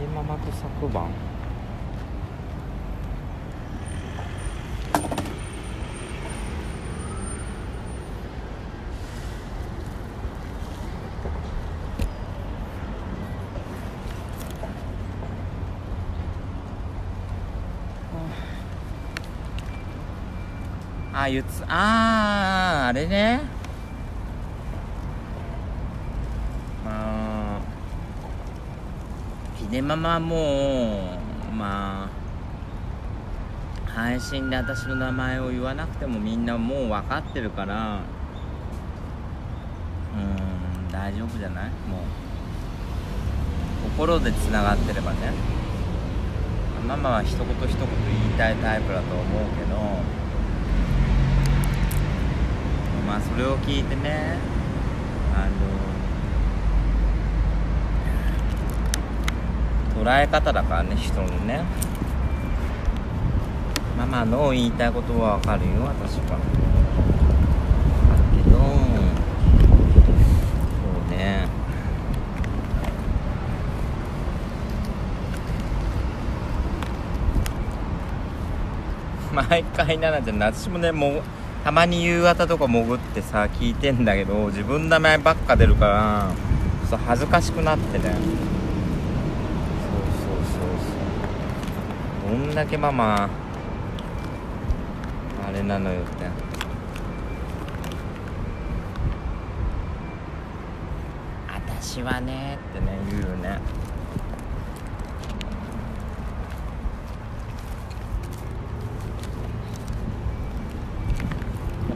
秀ママと昨晩。あゆつああれねまあひでママもうまあ配信で私の名前を言わなくてもみんなもう分かってるからうん大丈夫じゃない？もう心でつながってればね。ママは一言一言言いたいタイプだと思うけどまあそれを聞いてねあの捉え方だからね人のね。ママの言いたいことはわかるよ私は。わかるけど。そうね。毎回奈々ちゃん私もねもうたまに夕方とか潜ってさ聞いてんだけど自分の名前ばっか出るからちょっと恥ずかしくなってねそうそうそうそうどんだけママあれなのよって。私はねってね言うよね。や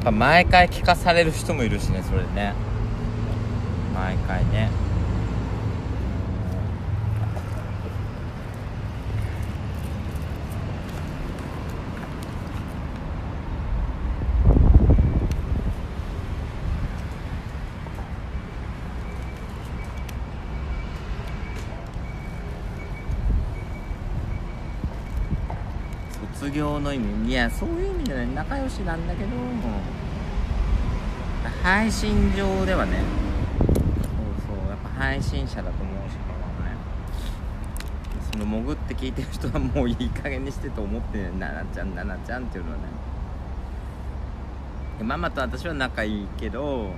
っぱ毎回聞かされる人もいるしねそれね。毎回ね。卒業の意味いやそういう意味じゃない仲良しなんだけど配信上ではねそうそうやっぱ配信者だと思うしからね。その潜って聞いてる人はもういい加減にしてと思ってね「ななちゃんななちゃん」っていうのはね。ママと私は仲いいけど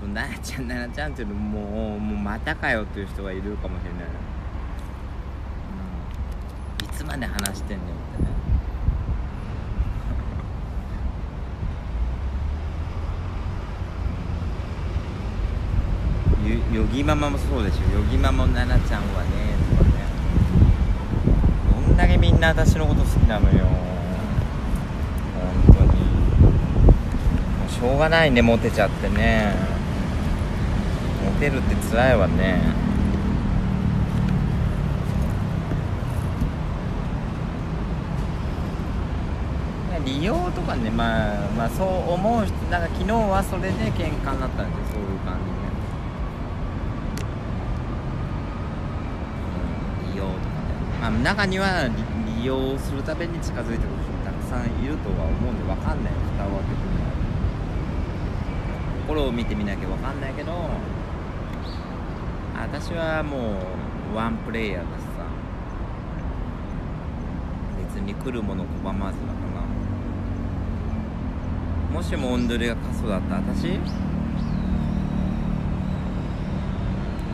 そのななちゃんななちゃんっていうのももうまたかよっていう人がいるかもしれない。つまで話してんねんってね。よぎママもそうでしょ。よぎママななちゃんはねとかね。どんだけみんな私のこと好きなのよ。本当に。もうしょうがないねモテちゃってね。モテるって辛いわね。利用とかねまあまあそう思う人なんか昨日はそれで喧嘩になったんですよそういう感じね利用とかね。まあ中には利利用するために近づいてくる人たくさんいるとは思うんで分かんない。蓋を開けてみない心を見てみなきゃ分かんないけど私はもうワンプレイヤーだしさ。別に来るもの拒まずだから。もしもオンドレが過疎だった私？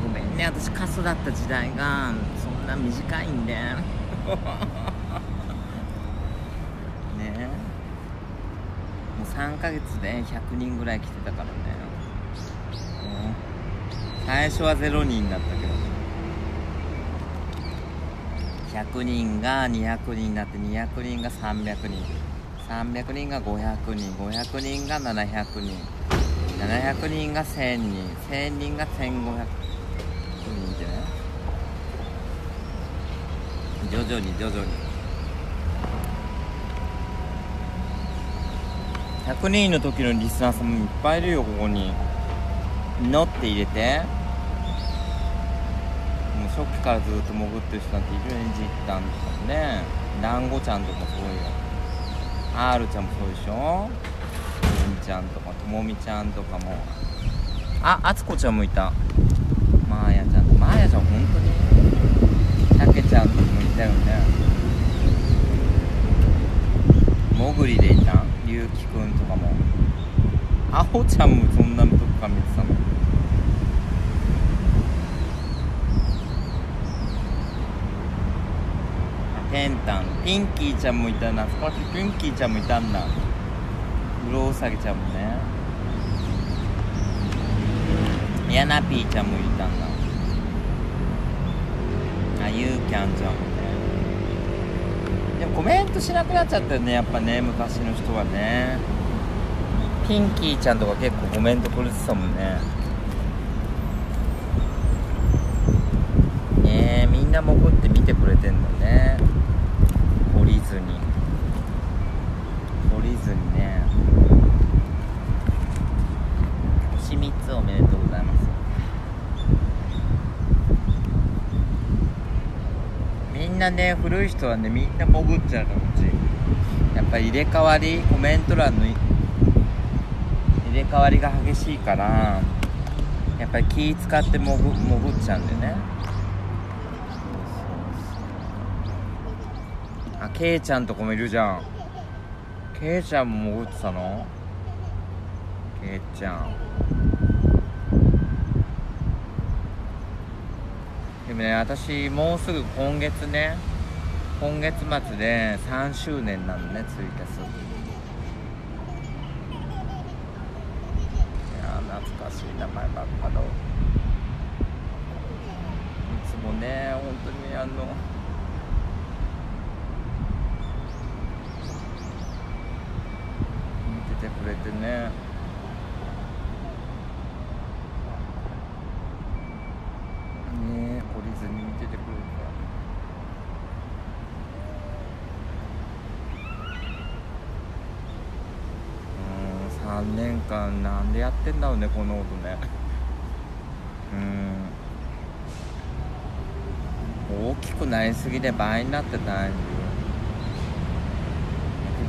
ごめんね私過疎だった時代がそんな短いんで ね。もう3ヶ月で100人ぐらい来てたからね。最初は0人だったけど。100人が200人になって200人が300人。300人が500人500人が700人700人が1000人1000人が1500人じゃない徐々に徐々に。100人の時のリスナーさんもいっぱいいるよここに「の」って入れて。もう初期からずっと潜ってる人なんているよねじったんとかね。団子ちゃんとかそうよ。R ちゃんもそうでしょ？みんちゃんとかともみちゃんとかも。ああつこちゃんもいた。まーやちゃんと。まーやちゃん本当に。たけちゃんとかもいたよね。もぐりでいた。ゆうきくんとかも。あほちゃんもそんなとこか見てたの。ペンタン。ピンキーちゃんもいたな。少しピンキーちゃんもいたんだ。うろうさぎちゃんもね。ヤナピーちゃんもいたんだ。あユーキャンちゃんもね。でもコメントしなくなっちゃったよね。やっぱね昔の人はね。ピンキーちゃんとか結構コメントくれてたもんね。ねえみんな潜って見てくれてんだね。りずに。懲りずにね。星3つおめでとうございます。みんなね古い人はねみんな潜っちゃうのうち。やっぱり入れ替わりコメント欄の入れ替わりが激しいからやっぱり気使って潜潜っちゃうんだよねあケイちゃんとこもいるじゃん。ケイちゃんも潜ってたの？ケイちゃん。でもね私もうすぐ今月ね今月末で3周年なのねツイキャス。いや懐かしい名前ばっかだいつもね本当にあの見ててくれてねねえ懲りずに見ててくれてうーん3年間なんでやってんだろうねこの音ね。うん。大きくなりすぎで倍になってない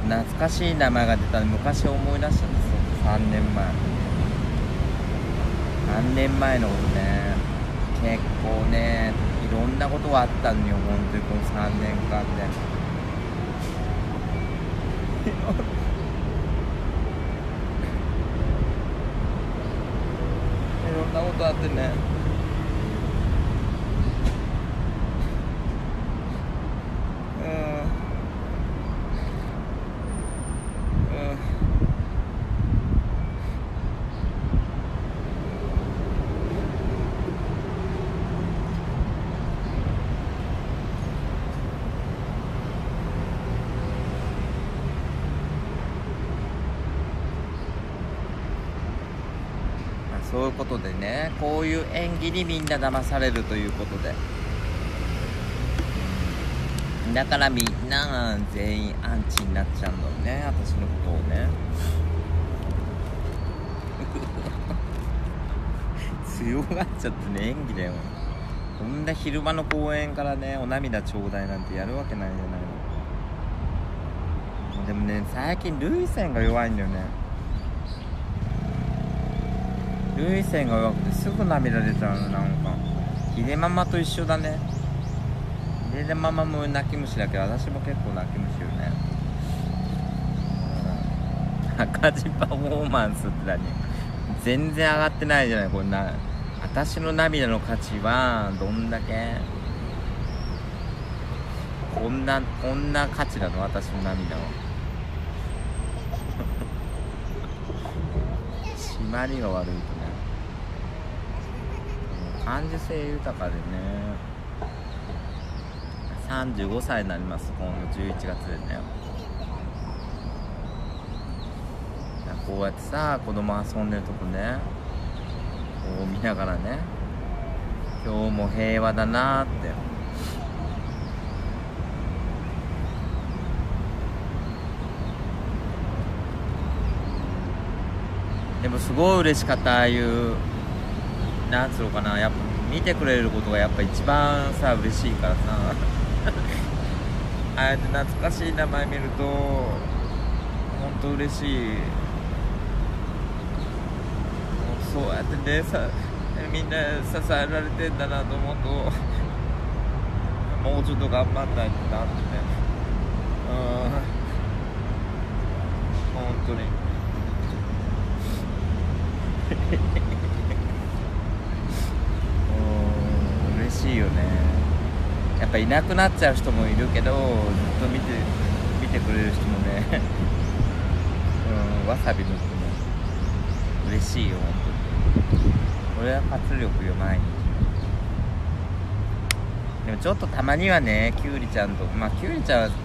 懐かしい名前が出たんで昔思い出したんですよ。3年前。3年前のことね。結構ねいろんなことがあったのよ本当にこの3年間で。いろんなことあってねうんうんまあそういうことでねこういう演技にみんな騙されるということで。だからみんな全員アンチになっちゃうんだろうね私のことをね。強がっちゃってね演技だよ。こんな昼間の公演からねお涙ちょうだいなんてやるわけないじゃないの。でもね最近涙腺が弱いんだよね。涙腺が弱くてすぐ涙出ちゃうのなんか。ひでママと一緒だね。ひでママも泣き虫だけど私も結構泣き虫よね。赤字パフォーマンスって何？全然上がってないじゃない。こんな私の涙の価値はどんだけ？こんなこんな価値なの？私の涙は。締まりが悪いと。感受性豊かでね。35歳になります。今度11月でね。こうやってさ子供遊んでるとこね。こう見ながらね。今日も平和だなって。でもすごい嬉しかったああいうなんつうのかなやっぱ見てくれることがやっぱ一番さ嬉しいからさ。ああやって懐かしい名前見ると本当嬉しい。そうやってねさみんな支えられてんだなと思うと もうちょっと頑張ったいとなってね。うん。本当に。嬉しいよね。やっぱいなくなっちゃう人もいるけどずっと見て見てくれる人もね。うんわさびの人も。嬉しいよ本当に。これは活力よ毎日。でもちょっとたまにはねきゅうりちゃんとまあきゅうりちゃんはずっ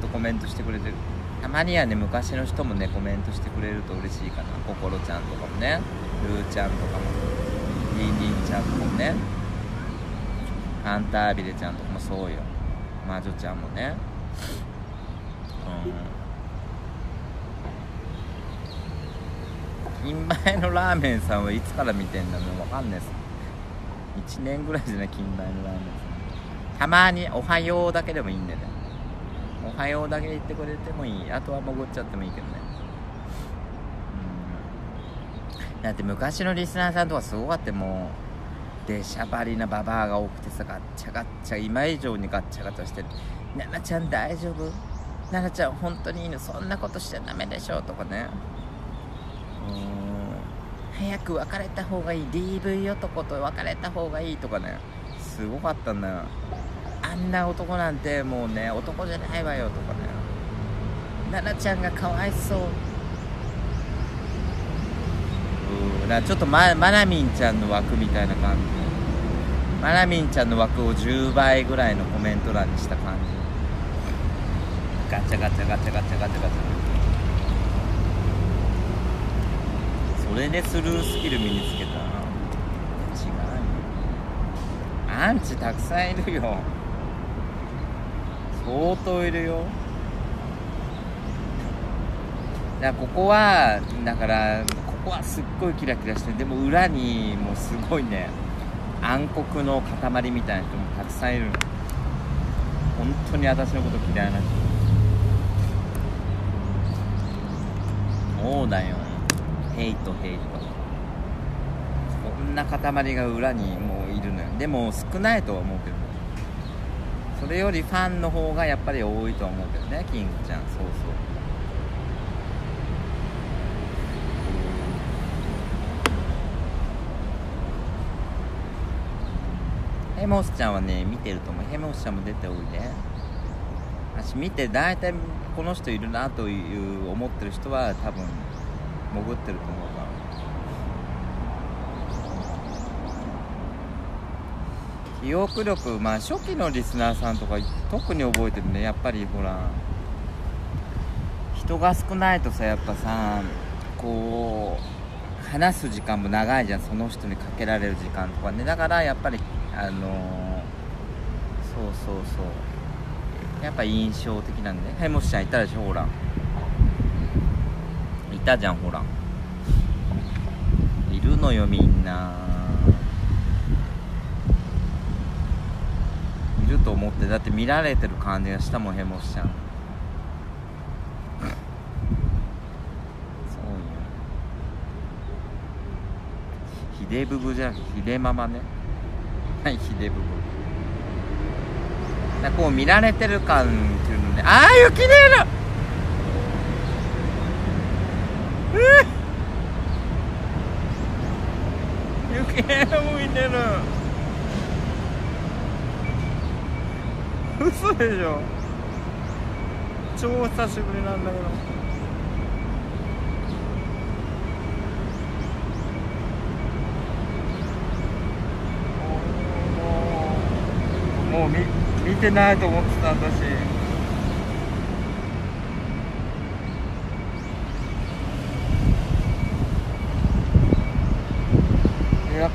とコメントしてくれてる。たまにはね昔の人もねコメントしてくれると嬉しいかな。こころちゃんとかもね。ルーちゃんとかも。りんりんちゃんとかもね。ハンタービレちゃんとかもそうよ。魔女ちゃんもね。うん。金梅のラーメンさんはいつから見てんだろうわかんないです。1年ぐらいじゃない金梅のラーメンさん。たまに「おはよう」だけでもいいんだよね。おはようだけ言ってくれてもいい。あとは潜っちゃってもいいけどね。だって昔のリスナーさんとかすごかったもう。でしゃばりなババアが多くてさガッチャガッチャ今以上にガッチャガチャしてる「奈々ちゃん大丈夫？奈々ちゃん本当にいいのそんなことしちゃダメでしょ」とかね。うん。早く別れた方がいい。DV 男と別れた方がいいとかね。すごかったんだよ。あんな男なんてもうね男じゃないわよ。とかね。奈々ちゃんがかわいそう。だちょっとままなみんちゃんの枠みたいな感じ。まなみんちゃんの枠を10倍ぐらいのコメント欄にした感じ。ガチャガチャガチャガチャガチャガチャ。それでスルースキル身につけた。違うよ。アンチたくさんいるよ。相当いるよ。だからここはだからここはすっごいキラキラしてでも裏にもうすごいね暗黒の塊みたいな人もたくさんいる本当に私のこと嫌いな人。そうだよ。ヘイトヘイト。こんな塊が裏にもういるのよ。でも少ないとは思うけど。それよりファンの方がやっぱり多いとは思うけどねキングちゃん。そうそう。ヘモスちゃんはね見てると思う。ヘモスちゃんも出ておいで。私見て大体この人いるなという思ってる人は多分潜ってると思うから記憶力まあ初期のリスナーさんとか特に覚えてるね。やっぱりほら人が少ないとさやっぱさこう話す時間も長いじゃん。その人にかけられる時間とかね。だからやっぱりあのーそうそうそう。やっぱ印象的なんで。ねはいもしちゃんいたでしょ？ほらいたじゃんほらいるのよみんな。いると思って。だって見られてる感じがしたもんヘモシちゃん。そうよ。ひでぶぶじゃなくてひでママね。はいひでぶぶだこう見られてる感っていうのね。ああ雪出るえー、雪向いてる。嘘でしょ。超久しぶりなんだけど。見見てないと思ってた私いや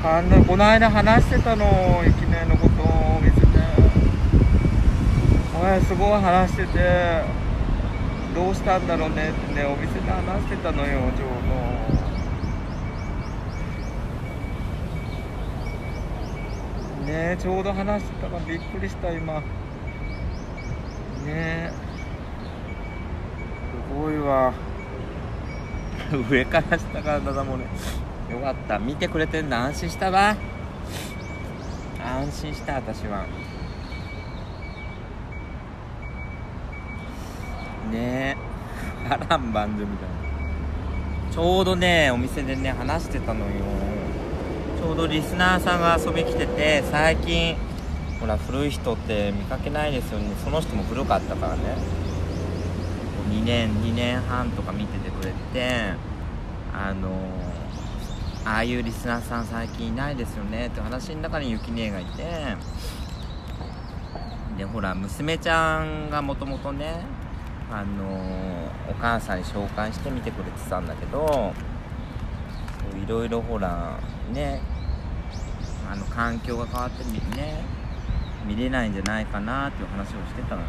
この間話してたのいきなりのことを見せて。お前すごい話しててどうしたんだろうねってねお店で話してたのよちねちょうど話してたからびっくりした今。ね。すごいわ。上から下からだだもんね。よかった。見てくれてんの安心したわ。安心した私は。ね。え 波乱万丈みたいな。ちょうどねお店でね話してたのよ。ょうどリスナーさんが遊び来てて最近ほら古い人って見かけないですよね。その人も古かったからね。2年2年半とか見ててくれてあのああいうリスナーさん最近いないですよねって話の中にゆき姉がいてでほら娘ちゃんがもともとねあのお母さんに紹介してみてくれてたんだけどいろいろほらねあの環境が変わってみね見れないんじゃないかなっていう話をしてたの。よ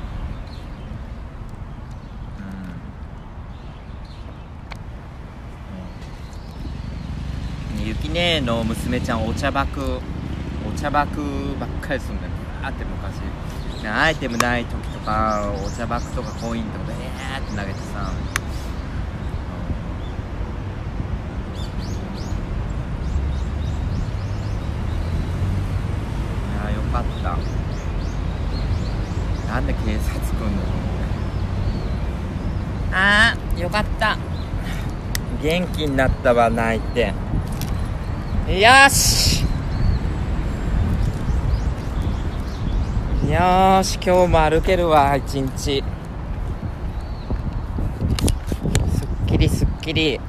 うん。ゆきねの娘ちゃんお茶爆お茶爆ばっかりするんだよ。あって昔。アイテムない時とかお茶爆とかコインとかでえーって投げてさいやよかった。なんで警察来んの？あーよかった。元気になったわ泣いて。よし。よーし今日も歩けるわ一日。すっきりすっきり